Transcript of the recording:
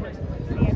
Yeah.